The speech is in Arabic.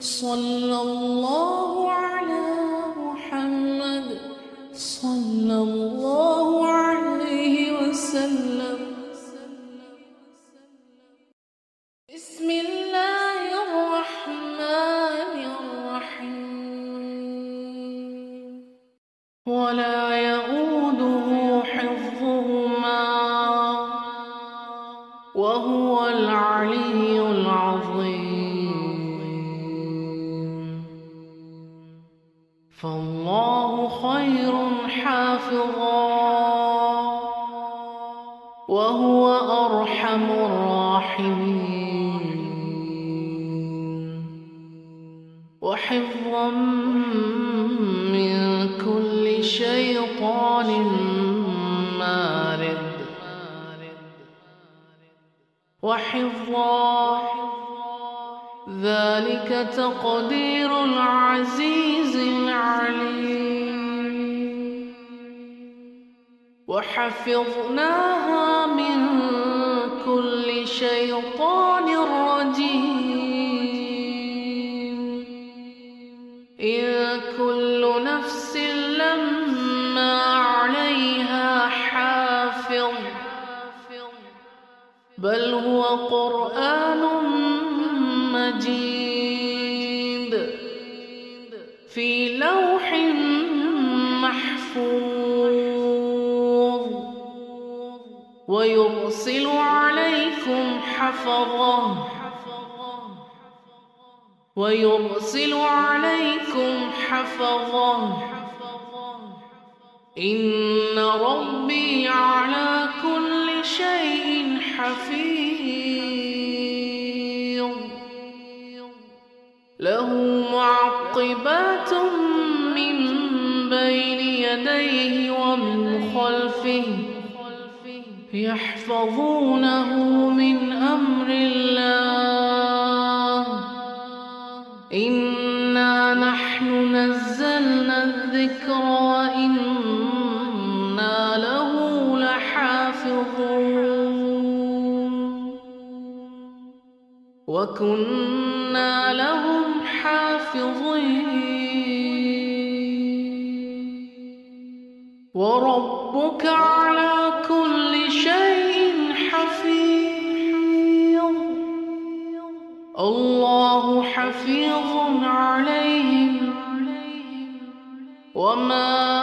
صلى الله على محمد صلى الله عليه وسلم. بسم الله الرحمن الرحيم. ولا يؤوده حفظهما وهو العلي فالله خير حافظا. وهو أرحم الراحمين. وحفظا من كل شيطان مارد. وحفظا ذلك تقدير العزيز العليم. وحفظناها من كل شيطان رجيم. إن كل نفس لما عليها حافظ. بل هو قرآن مجيد في لوح محفوظ ويرسل عليكم حفظه ويرسل عليكم حفظه إن ربي على كل شيء حفيظ يديه ومن خلفه يحفظونه من أمر الله. إنا نحن نزلنا الذكر وإنا له لحافظون. وكنا لهم حافظين. وربك على كل شيء حفيظ. الله حفيظ عليهم. وما